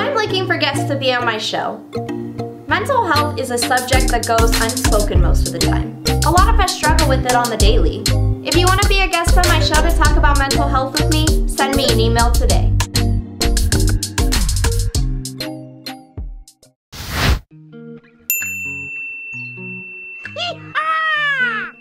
I'm looking for guests to be on my show. Mental health is a subject that goes unspoken most of the time. A lot of us struggle with it on the daily. If you want to be a guest on my show to talk about mental health with me, send me an email today. ah!